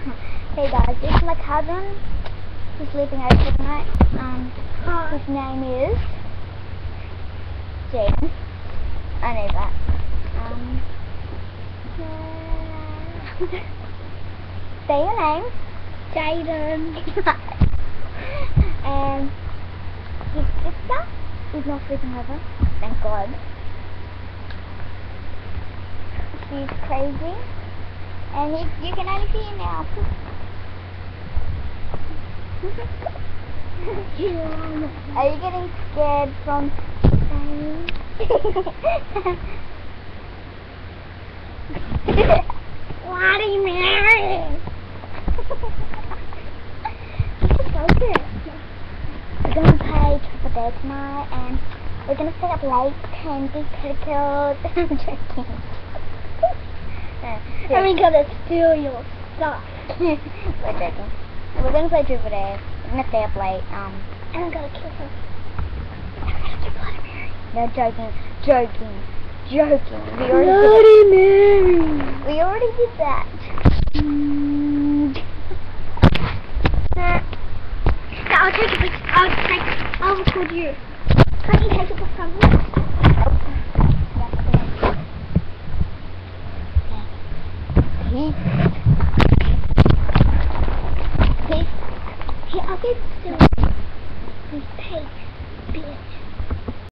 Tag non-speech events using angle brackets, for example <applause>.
<laughs> hey guys, this is my cousin. He's sleeping over tonight. Um, his name is James. I know that. Um, <laughs> say your name. Jaden. <laughs> and his sister is not sleeping over. Thank God. She's crazy. And you, you can only see it now. Are you getting scared from? Bloody Mary! We're gonna play or Dare tonight and we're gonna stay up late and do pedicures. I'm joking. And we gotta steal your stuff. <laughs> we're joking. We're gonna play or We're gonna stay up late. Um, And we gotta kill her. no joking, joking, joking. We already Bloody Mary. did, we already did that. I'll take it. with- I'll take. I'll record you. Can you take it with ね。で、手上げて